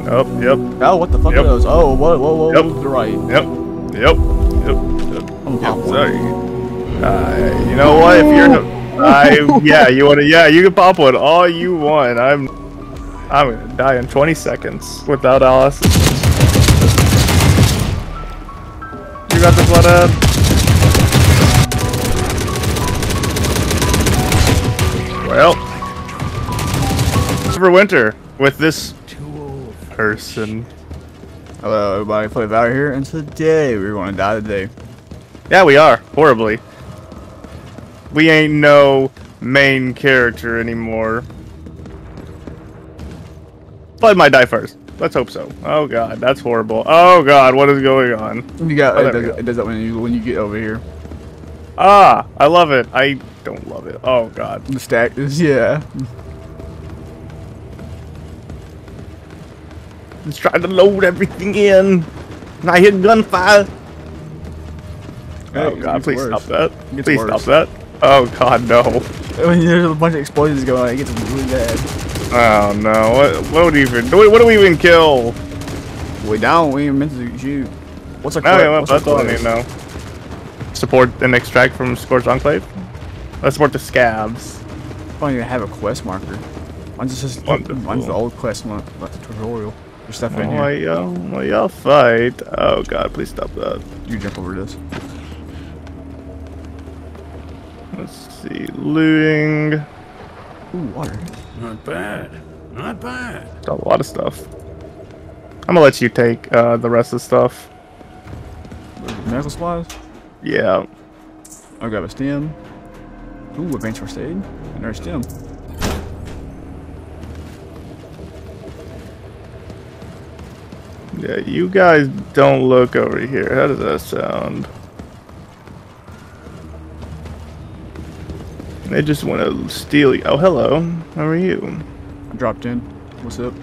Up, yep, Oh, what the fuck Yep. are those? Oh, whoa, whoa, whoa, Yep. to the right. yep, yep, yep, yep. I'm Yep, sorry. Uh, you know what? If you're, I yeah, you wanna yeah, you can pop one all you want. I'm, I'm gonna die in 20 seconds without Alice. You got the blood up. Well, for winter with this person. Hello, everybody. Play Valor here, and today we're going to die today. Yeah, we are horribly. We ain't no main character anymore. Blood might die first. Let's hope so. Oh god, that's horrible. Oh god, what is going on? You got Oh, it, does, go. it does that when you when you get over here. Ah, I love it. I don't love it. Oh god. The stack is yeah. Just trying to load everything in. And I hear gunfire. Hey, Oh god, please worse. stop that. Please worse. stop that. Oh god, no. When there's a bunch of explosions going on, it gets really bad. Oh no. What what would we even what, what do we even kill? We down. We ain't meant to shoot. What's our Okay, quest? well, What's that's all I need to know. Support and extract from Scorch Enclave. Let's support the scabs. I don't even have a quest marker. Mine's just Wonderful. mine's the old quest one, like the tutorial. There's stuff in Oh, here. y'all, well, y'all fight. Oh god, please stop that. You jump over this. Let's see, looting. Ooh, water. Not bad. Not bad. Got A lot of stuff. I'm gonna let you take uh, the rest of the stuff. Medical supplies. Yeah. I'll grab a stem. Ooh, advanced first aid. Another stem. Yeah, you guys don't look over here. How does that sound? They just want to steal you. Oh, hello. How are you? I dropped in. What's up?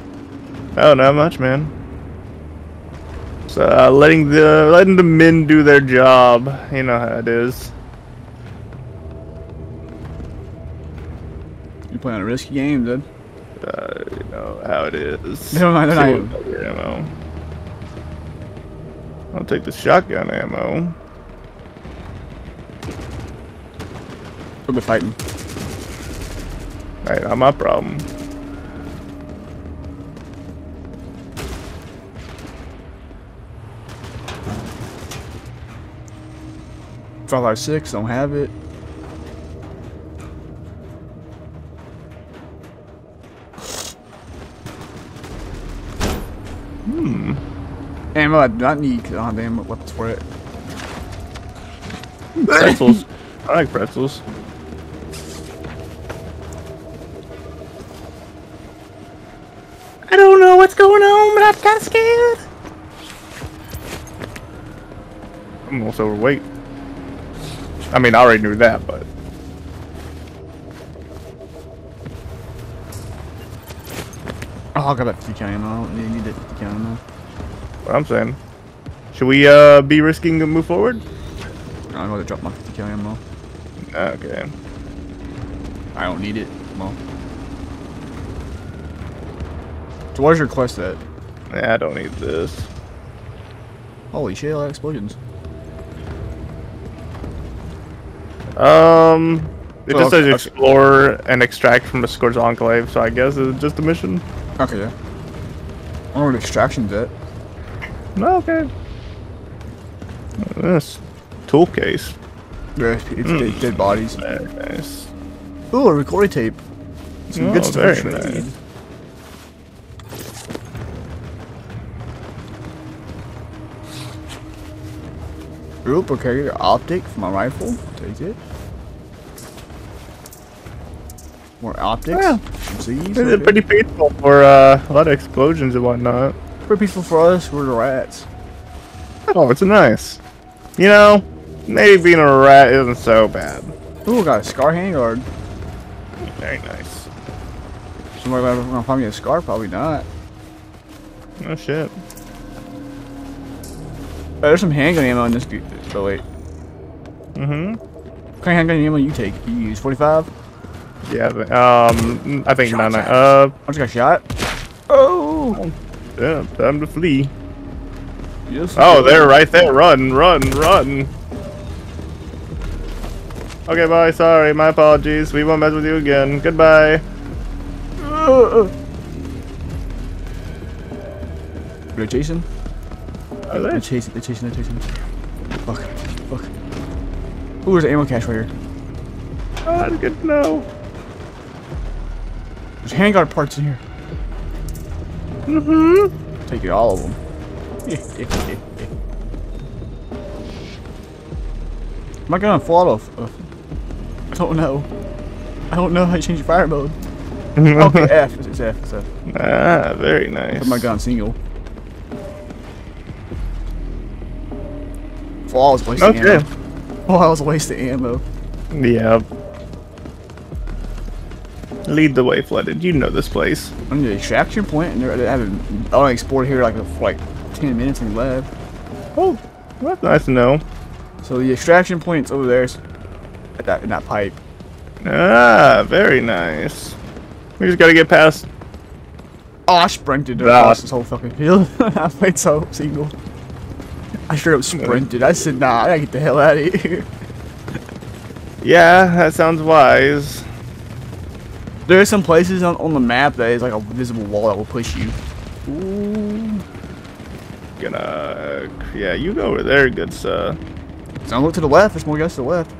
Oh, not much, man. So, uh, letting the letting the men do their job. You know how it is. You playing a risky game, dude? Uh, you know how it is. Never mind, they're I'll take the shotgun ammo. We'll be fighting. Hey, not my problem. Fallout 6, don't have it. Ammo I do not need I don't weapons for it. Pretzels. I like pretzels. I don't know what's going on, but I'm kind of scared. I'm almost overweight. I mean, I already knew that, but Oh, I'll grab that 50 cal ammo. I don't need, that 50 ammo. What I'm saying. Should we uh be risking to move forward? I'm going to drop my 50 cal ammo. Okay. I don't need it. Well. So where's your quest at? Yeah, I don't need this. Holy shit, a lot of explosions. Um, it Oh, just okay, says okay. explore and extract from the Scourge Enclave, so I guess it's just a mission. Okay, yeah. I don't know extraction's at. Okay. This tool case. Yeah, it's Hmm. dead, dead bodies. Very nice. Ooh, a recording tape. Some Oh, good stuff. very nice. Oop, okay, optic for my rifle. Take it. More optics. Yeah. See, It's pretty peaceful for uh, a lot of explosions and whatnot. Pretty peaceful for us. We're the rats. Oh, it's nice. You know, maybe being a rat isn't so bad. Ooh, got a scar handguard. Very nice. Somebody gonna gonna find me a scar? Probably not. Oh shit. Oh, there's some handgun ammo in this. Oh wait, Mm-hmm. what kind of handgun ammo you take? You use 45? Yeah. Um, I think nine. nine. Uh, I just got shot. Oh, Yeah, time to flee. Yes. Oh, they're right there. Run, run, run. Okay, bye. Sorry, my apologies. We won't mess with you again. Goodbye. They're chasing. Are They're they? chasing. They're chasing. They're chasing. Fuck. Fuck. Ooh, there's an ammo cache right here. Oh, that's good to know. There's handguard parts in here. Mm-hmm. Take it all of them. Am I gonna fall off? of- I don't know. I don't know how to change fire mode. Okay, F. It's F. It's F. ah, very nice. Put my gun single. Fall was wasting Okay. ammo. Fall was wasting ammo. Yeah. Lead the way, Flooded. You know this place. I'm the extraction point, and they're- I haven't. I only explored here like for like 10 minutes and lab. Oh, that's nice to know. So the extraction point's over there, at that in that pipe. Ah, very nice. We just gotta get past. Oh, I sprinted Ah. across this whole fucking field. I played so single. I straight up sprinted. I said, nah, I gotta get the hell out of here. Yeah, that sounds wise. There are some places on, on the map that is like a visible wall that will push you. Ooh. Gonna. Yeah, you go over there, good sir. So look to the left. There's more guys to the left.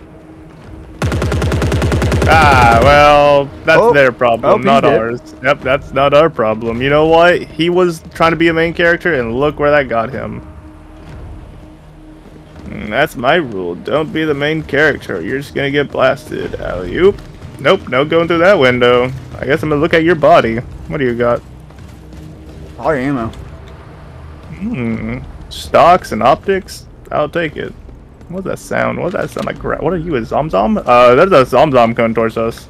Ah, well, that's Oh. their problem, Oh, not ours. Yep, that's not our problem. You know what? He was trying to be a main character, and look where that got him. Mm, that's my rule. Don't be the main character. You're just gonna get blasted. Alley oop. Nope, no going through that window. I guess I'm gonna look at your body. What do you got? All your ammo. Hmm. Stocks and optics? I'll take it. What's that sound? What's that sound like? What are you, a Zomzom? Uh, there's a Zomzom coming towards us.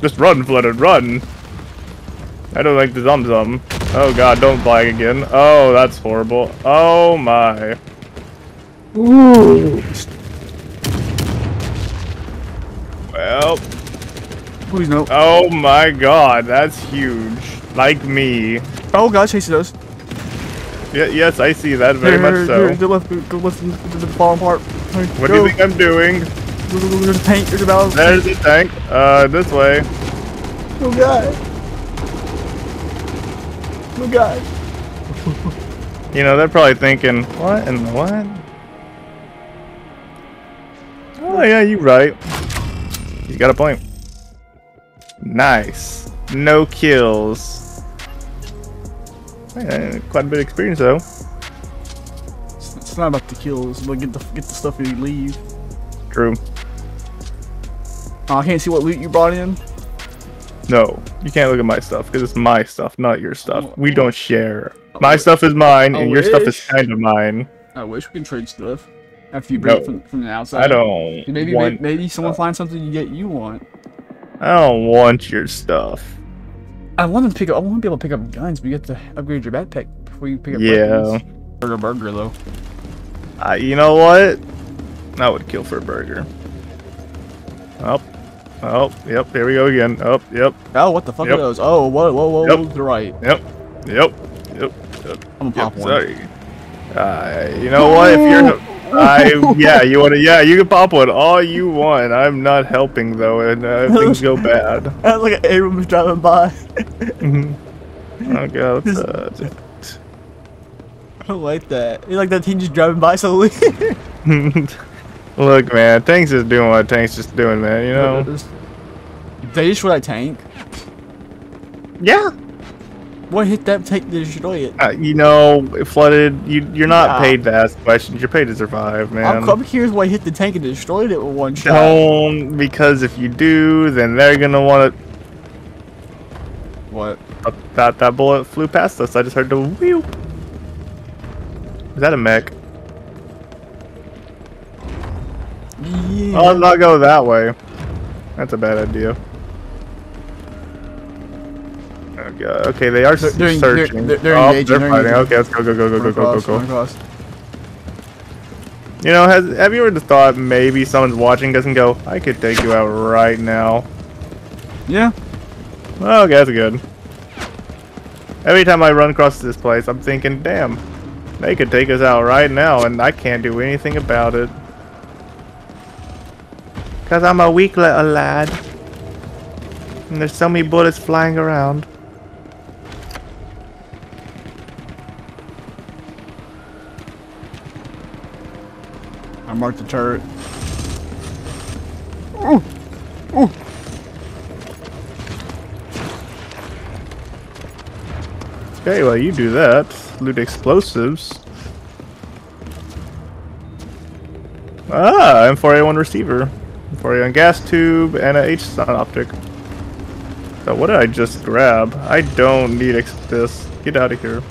Just run, Flooded, run! I don't like the Zomzom. Oh god, don't flag again. Oh, that's horrible. Oh my. Ooh. Well, Please no. oh my god, that's huge. Like me. Oh god, chasing us. Yeah, yes, I see that very Here, much so. Go left, go left the bottom part. Here, What do you think I'm doing? Go, go, go, There's a tank. There's a battle. There's the tank. Uh, this way. Oh god. Oh god. You know, they're probably thinking, what and what? Oh, yeah, you're right. You got a point. Nice. No kills. Eh, quite a bit of experience, though. It's, it's not about the kills, but get the get the stuff you leave. True. Oh, I can't see what loot you brought in. No, you can't look at my stuff because it's my stuff, not your stuff. Oh, We oh. don't share. I My wish- stuff is mine, I and your stuff is kind of mine. I wish we can trade stuff after you bring No. from, from the outside. I don't Maybe maybe, maybe someone finds something you get you want. I don't want your stuff. I want to pick up. I want to be able to pick up guns, but you have to upgrade your backpack before you pick up Yeah. weapons. Burger burger though. Uh, you know what? I would kill for a burger. Oh, oh, yep. Here we go again. Oh, yep, Oh, what the fuck Yep. are those? Oh, whoa, whoa, whoa, Yep. to the right. yep, yep, yep. yep. I'm gonna pop Yep, one. sorry. Uh, you know what? If you're, I yeah, you wanna yeah, you can pop one all you want. I'm not helping though, and uh, things go bad. That's like an Abram was driving by. Oh god, that? I don't like that. You like that team just driving by slowly? Look, man, Tank's just doing what Tank's just doing, man. You know? They destroy that tank. Yeah. What hit that tank to destroy it? Uh, you know, it flooded. You you're not Yeah. paid to ask questions. You're paid to survive, man. I'm, I'm curious why hit the tank and destroyed it with one shot. Don't because if you do, then they're gonna want to. What? That that bullet flew past us. I just heard the whew. Is that a mech? Yeah. Oh, let's not go that way. That's a bad idea. God. Okay, they are They're- they're they're- searching. they're- they're oh, engaging, they're they're fighting. Okay, let's go, go, go, go, go, go, go, go. You know, has have you ever thought maybe someone's watching us and go, I could take you out right now? Yeah. Oh, okay, that's good. Every time I run across this place, I'm thinking, damn, they could take us out right now, and I can't do anything about it. Because I'm a weak little lad. And there's so many bullets flying around. Marked the turret. Ooh! Ooh! Okay, well, you do that. Loot explosives. Ah, M4A1 receiver. M4A1 gas tube and a H sun optic. So what did I just grab? I don't need this. Get out of here.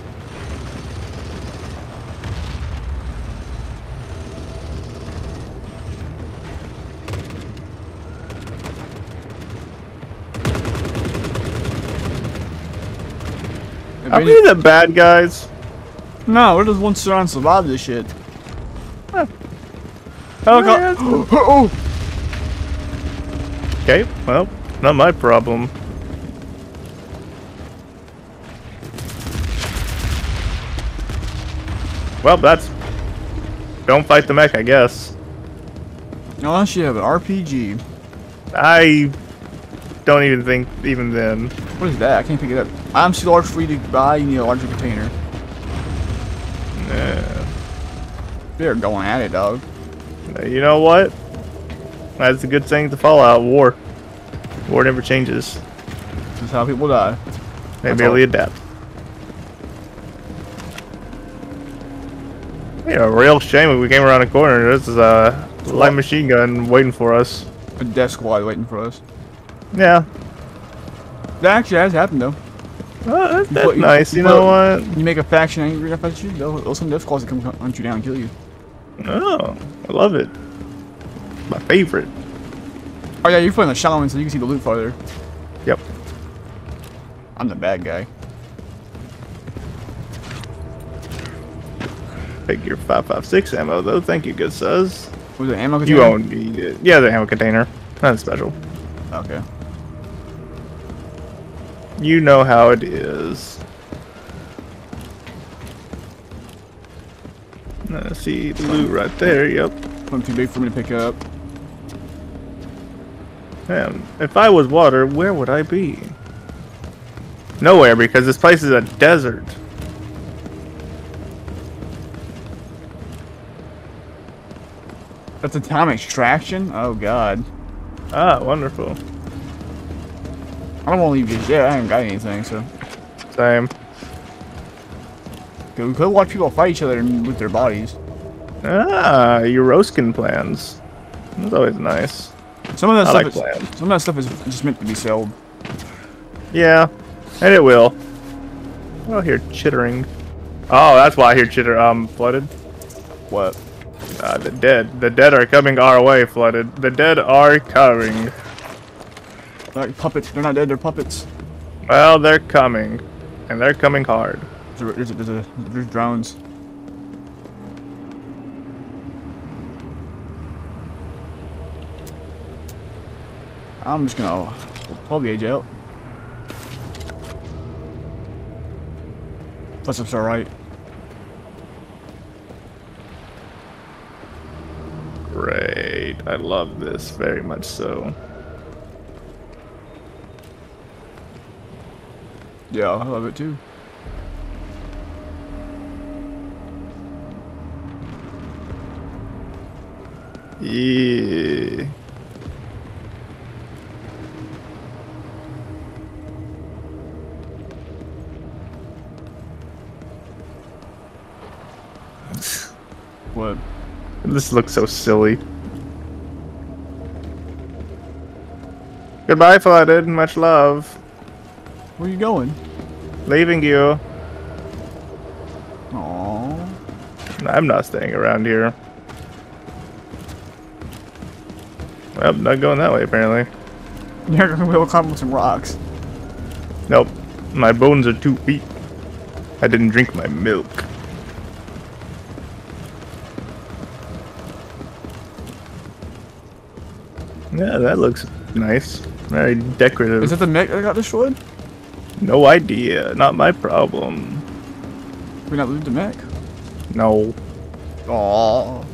Are we the bad guys? No, we're just ones trying to survive this shit. Oh, Okay. oh! Okay, well, not my problem. Well, that's... Don't fight the mech, I guess. Unless you have an RPG. I don't even think, even then. What is that? I can't pick it up. I'm too large for you to buy. You need a larger container. Yeah. They're going at it, dog. You know what? That's a good thing to Fallout. War. War never changes. This is how people die. They That's merely all. adapt. Yeah, a real shame we came around a corner. This is a light machine gun waiting for us. A death squad waiting for us. Yeah. That actually has happened, though. Oh, that's, that's you- nice. you You know what? You make a faction angry enough at you, they'll, they'll send death squads to come hunt you down and kill you. Oh, I love it. My favorite. Oh yeah, you're playing the shaman so you can see the loot farther. Yep. I'm the bad guy. Take your 556 ammo though. Thank you, good says. Was it ammo You container? need it. Yeah, the ammo container. Nothing special. Okay. You know how it is. Uh, see the loot right there. Yep. One too big for me to pick up. Man, if I was water, where would I be? Nowhere, because this place is a desert. That's a time extraction? Oh god. Ah, wonderful. I don't want to leave just yet. I haven't got anything, so. Same. We could watch people fight each other with their bodies. Ah, Euroskin plans. That's always nice. Some of that I stuff like is, plans. some of that stuff is just meant to be sold. Yeah, and it will. I don't hear chittering. Oh, that's why I hear chitter. Um, flooded. What? Uh, the dead. The dead are coming our way, flooded. The dead are coming. Like puppets. They're not dead. They're puppets. Well, they're coming, and they're coming hard. There's, a, there's, a, there's, a, there's drones. I'm just gonna pull the age out. Plus, it's alright. Great. I love this very much so. Yeah, I love it too. Yeah. What? This looks so silly. Goodbye, flooded. Much love. Where are you going? Leaving you. Aww. I'm not staying around here. Well, not going that way, apparently. You're gonna be able to climb with some rocks. Nope. My bones are too weak. I didn't drink my milk. Yeah, that looks nice. Very decorative. Is it the mech that got destroyed? No idea. Not my problem. We not loot the mech? No. Aww.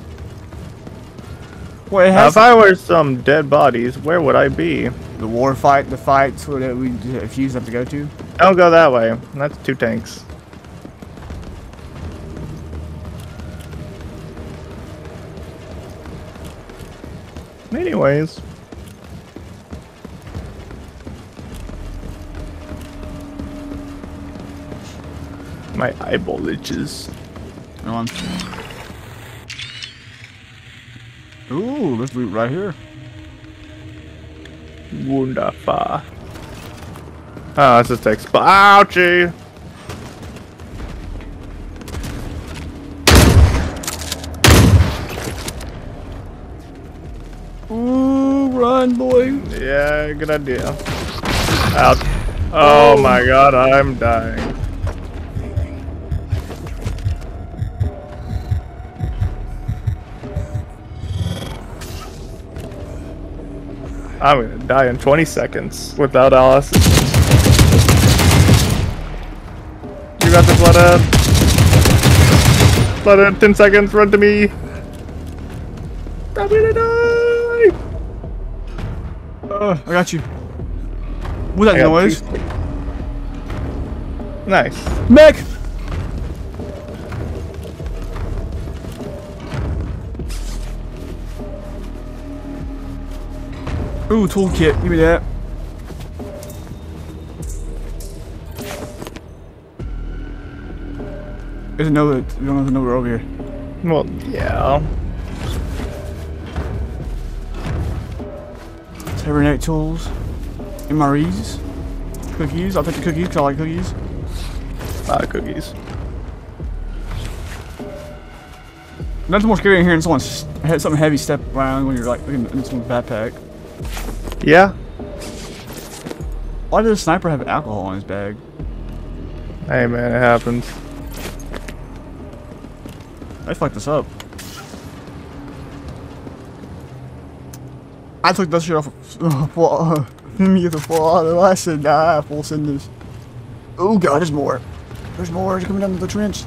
Well, Now, if I were some dead bodies, where would I be? the war fight, the fights where we fuse have to go to. Don't go that way. That's two tanks. Anyways. My eyeball itches. Come on. Ooh, let's loot right here. Wunderbar. Uh, oh, that's a text. Ouchie! Ooh, run, boy. Yeah, good idea. Out. Oh my god, I'm dying. I'm gonna die in 20 seconds without Alice. You got the this, Bloodhead. Bloodhead, 10 seconds, run to me. I'm gonna die! Uh, I got you. What that noise? Nice. Mech! Ooh, toolkit. Give me that. There's no, we don't have to know we're over here. Well, yeah. Cybernetic tools. MREs. Cookies. I'll take the cookies because I like cookies. A lot of cookies. Nothing more scary in here than someone's had something heavy step around when you're like looking in someone's backpack. Yeah. Why does the sniper have alcohol in his bag? Hey man, it happens. I fucked this up. I took that shit off. Uh, full, uh, me the full auto. I said, nah, full cinders. Oh god, there's more. There's more. They're coming down to the trench.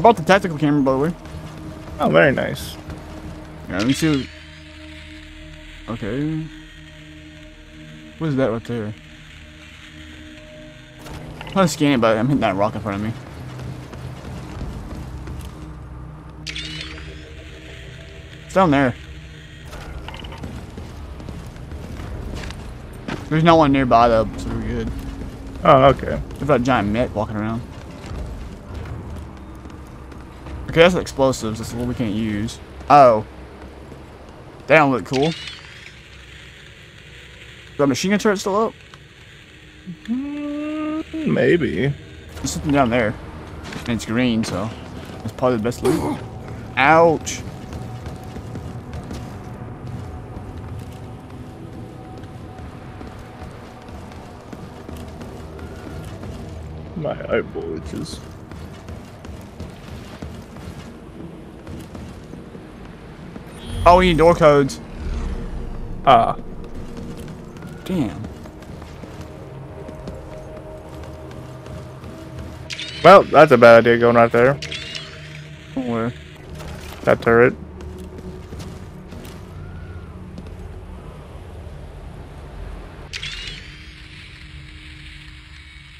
I bought the tactical camera, by the way. Oh, very nice. Yeah, let me see. What... Okay. What is that right there? I'm trying to scan it, but I'm hitting that rock in front of me. It's down there. There's no one nearby though, so we're good. Oh, okay. There's that giant mech walking around. Okay, that's explosives. That's what we can't use. Oh. That don't look cool. The machine gun turret still up? Mm, maybe. There's something down there. And it's green, so it's probably the best loot. Ouch. My eyeball itches. Oh, we need door codes. Ah. Damn. Well, that's a bad idea going right there. Where? That turret.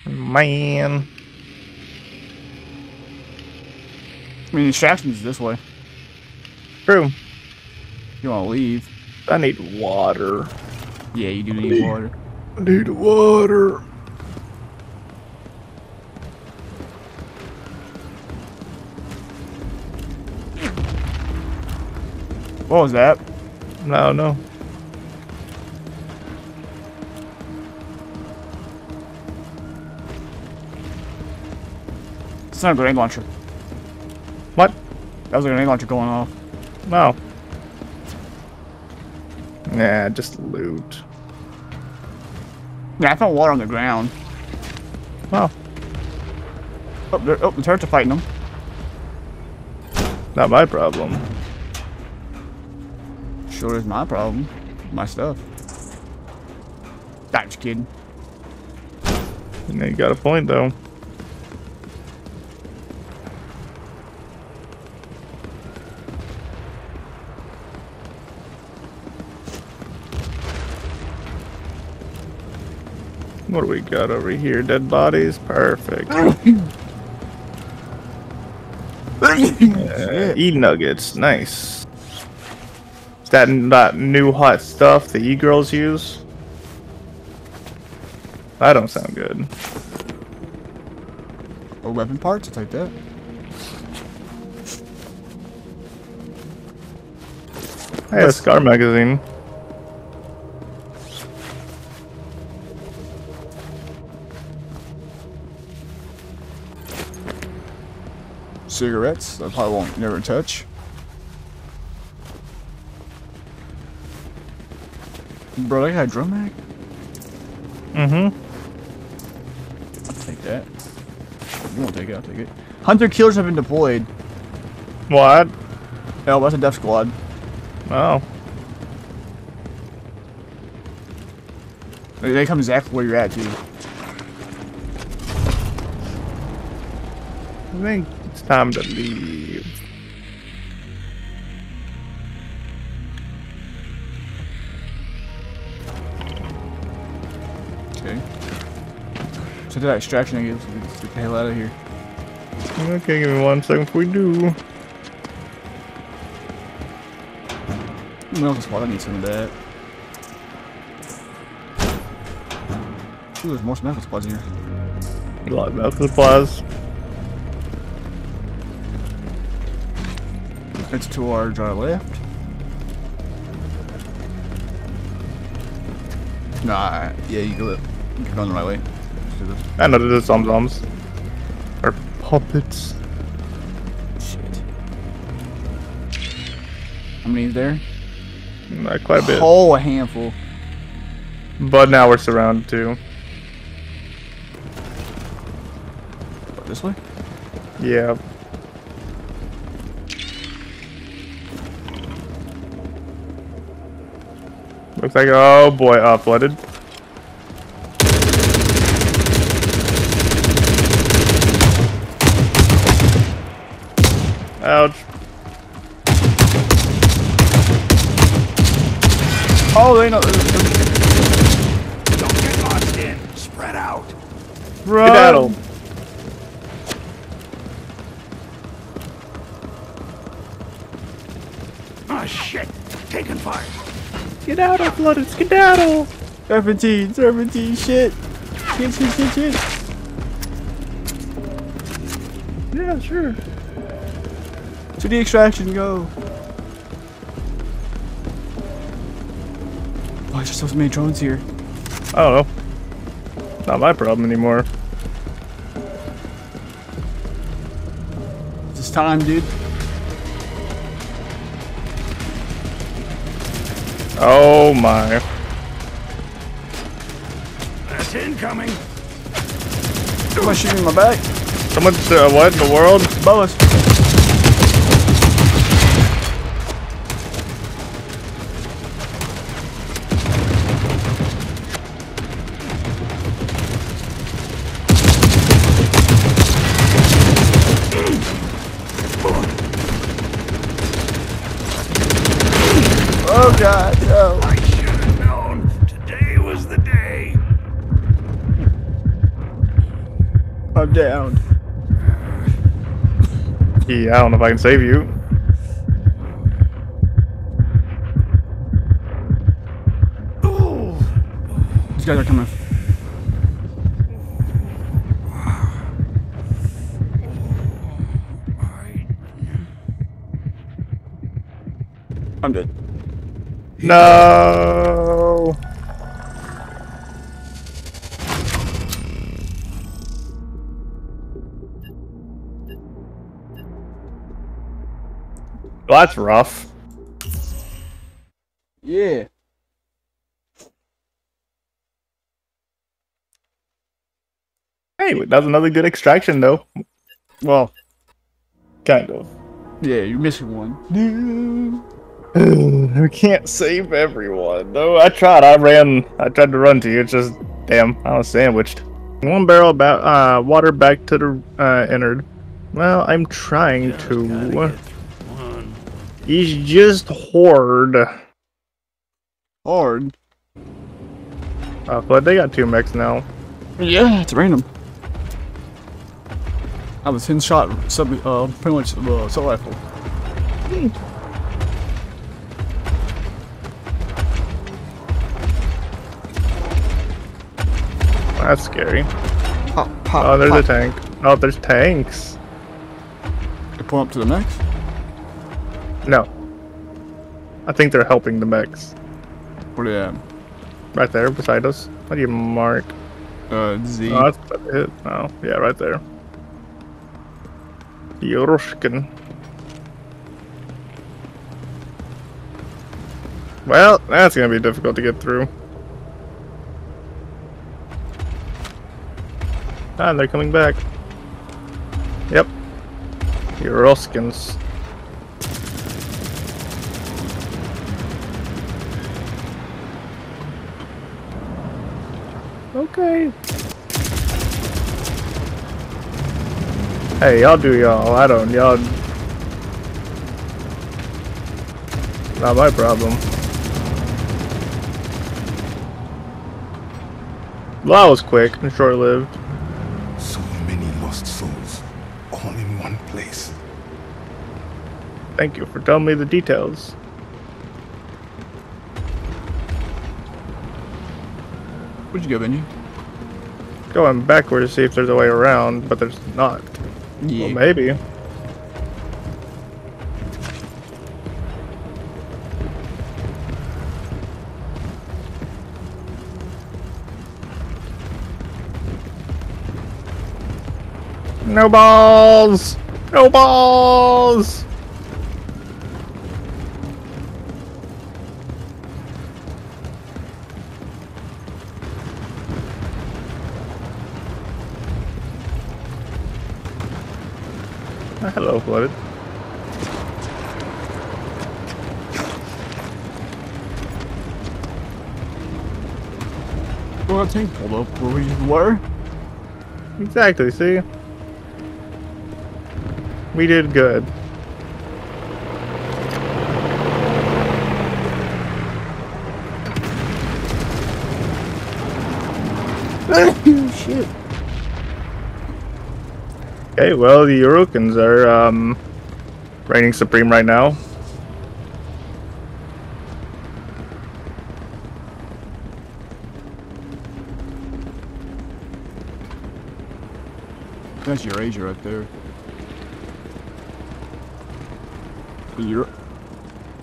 Man. I mean, extraction's this way. True. You want to leave? I need water. Yeah, you do need water. I need water. What was that? No, no. It's not a grenade launcher. What? That was a grenade launcher going off. No. Nah, just loot. Yeah, I found water on the ground. Oh, Oh, they're- oh the turrets are fighting them. not my problem. Sure is my problem. My stuff. Just kidding. You, you got a point though. What do we got over here? Dead bodies? Perfect. Uh, e nuggets, nice. Is that that new hot stuff the e girls use? That don't sound good. Or weapon parts, I'll take that. A scar magazine. Cigarettes, I probably won't never touch. Bro, I got a drum mag? Mm-hmm. I'll take that. You won't take it, I'll take it. Hunter killers have been deployed. What? Oh, that's a death squad. Oh. They they come exactly where you're at, dude. I think it's time to leave. Okay. So that extraction, I guess. Get the hell out of here. Okay, give me one second before we do. Medical squad, I need some of that. Ooh, there's more medical squads here. A lot of medical supplies. It's to our dry left. Nah, yeah, you go. You can go on the right way. Let's do this. I know there's some zombies. Or puppets. Shit. How many is there? Not quite a bit. Oh, a handful. But now we're surrounded too. What, this way? Yeah. Looks like, oh boy, uh, flooded. Ouch. Oh, they know. Don't get lost in. Spread out. Skedaddle. Oh shit. Taking fire. Skedaddle, flooded, skedaddle. Serpentine, serpentine, shit. Shit, shit, shit, shit. Yeah, sure. To the extraction, go. Why is there so many drones here? I don't know. Not my problem anymore. It's time, dude. Oh my. That's incoming. Somebody shooting in my back. Someone, uh, what in the world? Above us. Oh god, I'm down. Yeah, I don't know if I can save you. Ooh. These guys are coming. I I'm dead. No. Well, that's rough. Yeah. Hey, that's another good extraction, though. Well, Kind of. yeah, you're missing one. We can't save everyone. No, I tried. I ran. I tried to run to you. It's just, damn, I was sandwiched. One barrel about uh, water back to the uh, innard. Well, I'm trying Just gotta to. Get one. He's just horde. Hard. Uh, but they got two mechs now. Yeah, it's random. I was 10 shot sub, uh, pretty much uh, assault rifle. That's scary. Pop, pop, Oh, there's pop. a tank. Oh, there's tanks. You pull up to the next? No. I think they're helping the mechs. Where they at? Right there, beside us. What do you mark? Uh, Z. Oh, that's it. Oh, yeah, right there. Yorushkin. Well, that's gonna be difficult to get through. Ah, they're coming back. Yep. Yoruskins. Okay. Hey, y'all do y'all. I don't. Y'all. Not my problem. Well, that was quick and short lived. So many lost souls, all in one place. Thank you for telling me the details. What'd you go, Benji? Going backwards to see if there's a way around, but there's not. Yeah. Well, maybe. No balls! No balls! Hello, Flooded. Well, that tank pulled up where we were. Exactly, see? We did good. Okay, well, the Urukans are um, reigning supreme right now. That's Eurasia right there. Europe.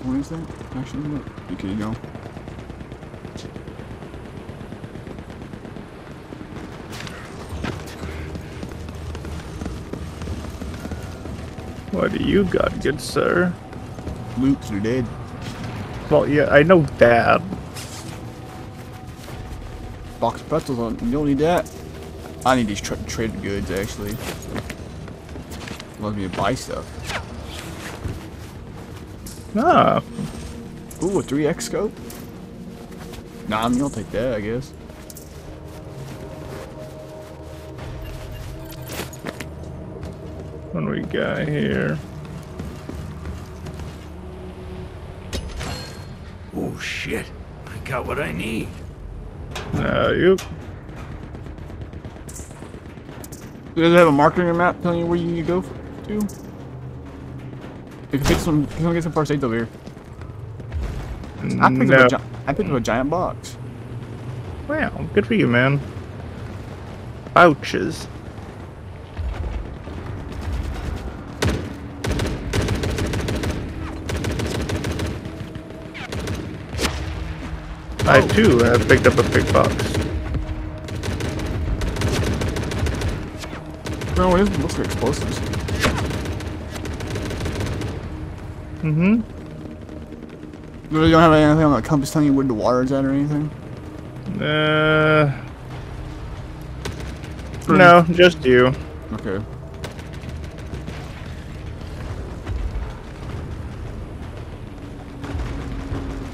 What is that? Actually, look. Okay, you go. What do you got, good sir? Luke's are dead. Well, yeah, I know that. Box of pretzels on. You don't need that. I need these tra traded goods actually. Allows me to buy stuff. Ah, Ooh, a 3x scope? Nah, I mean, I'll take that, I guess. We got here? Oh shit. I got what I need. Uh, you. Does it have a marker on your map telling you where you need to go f- to? You can get some, you can get some first aid over here. I picked, No. up a picked up a giant box. Wow, good for you, man. Pouches. I too have picked up a big box. No, it is- looks like explosives. Mm-hmm. You don't have anything on the compass telling you where the water is at or anything? Uh, No, just you. Okay.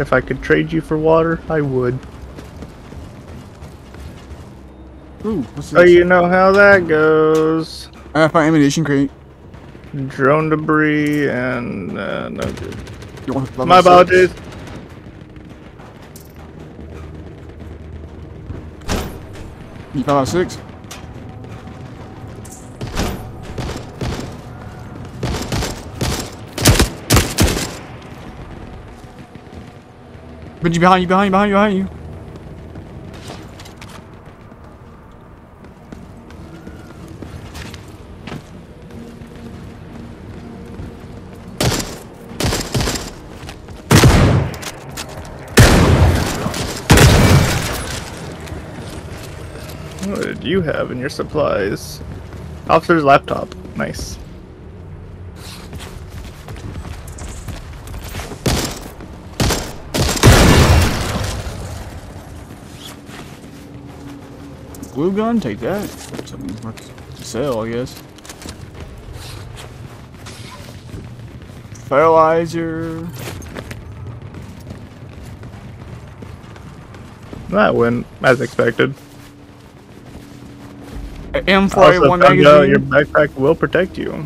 If I could trade you for water, I would. Ooh, what's this? Oh, you know how that goes. I found ammunition crate. Drone debris and uh, no good. You want level My six? apologies. You found out six? Benji, behind you, behind you, behind you, behind you. What did you have in your supplies? Officer's laptop. Nice. Glue gun, take that. Something worth to sell, I guess. Fertilizer. That went as expected. M4A1 Also, found out magazine. your backpack will protect you.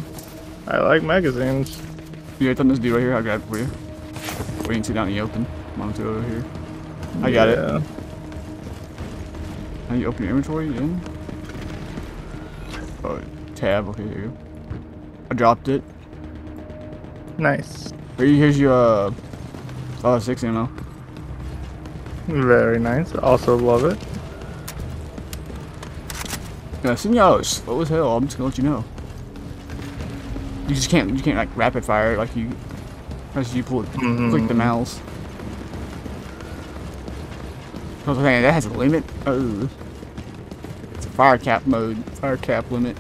I like magazines. Yeah, it's on this dude right here. I'll grab it for you. We can sit down in the open. Mom to over here. I got it. How you open your inventory in? Oh, tab. Okay, there you go. I dropped it. Nice. Here, here's your uh, oh, six ammo. Very nice. Also love it. Yeah, Senor, slow as hell. I'm just gonna let you know. You just can't, you can't like rapid fire like you, as you pull it, click the mouse. That has a limit. Oh, it's a fire cap mode, fire cap limit.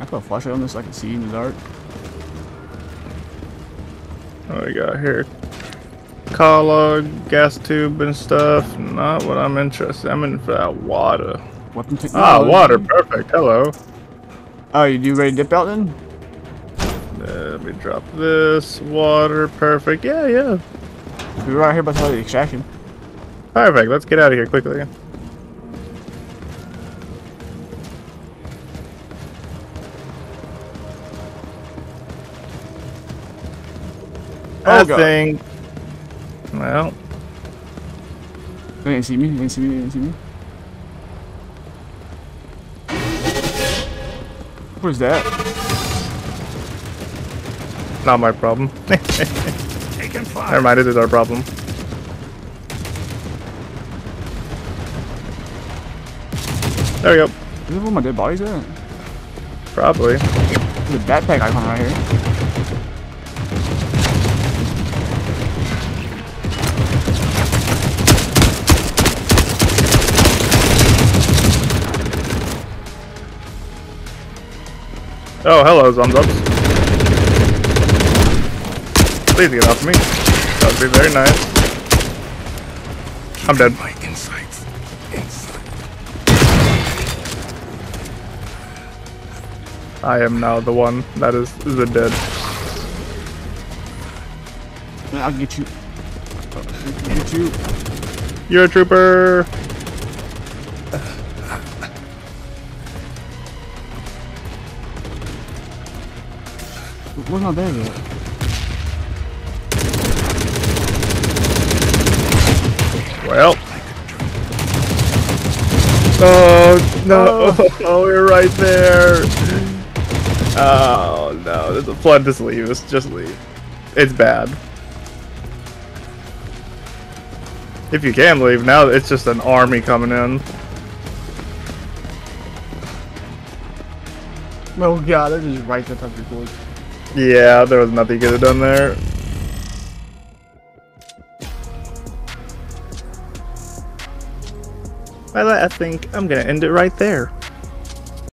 I put a flashlight on this so I can see in the dark. What we got here? Collar, gas tube and stuff. Not what I'm interested. I'm in for that water. Weapon Ah, water. Perfect. Hello. Oh, you you ready to dip out then? Uh, let me drop this. Water. Perfect. Yeah, yeah. We're right here by the extraction. Perfect. Let's get out of here quickly. Oh, God. think. Well, They didn't see me. They didn't see me. They didn't see me. What is that? not my problem. Fire. Never mind. It is our problem. There we go. Is this where my dead body's at? Probably. There's a backpack icon right here. Oh, hello, Zomzops. Please get off me. That would be very nice. I'm dead. My insights. Insight. I am now the one that is the dead. I'll get you. I'll get you. You're a trooper. Where's my bag at? Well. Oh no! Oh, we're right there. Oh no! There's a flood. Just leave. Just, just leave. It's bad. If you can leave now, it's just an army coming in. Oh god, they're just right the top of your. Yeah, there was nothing you could have done there. Well, I think I'm gonna end it right there.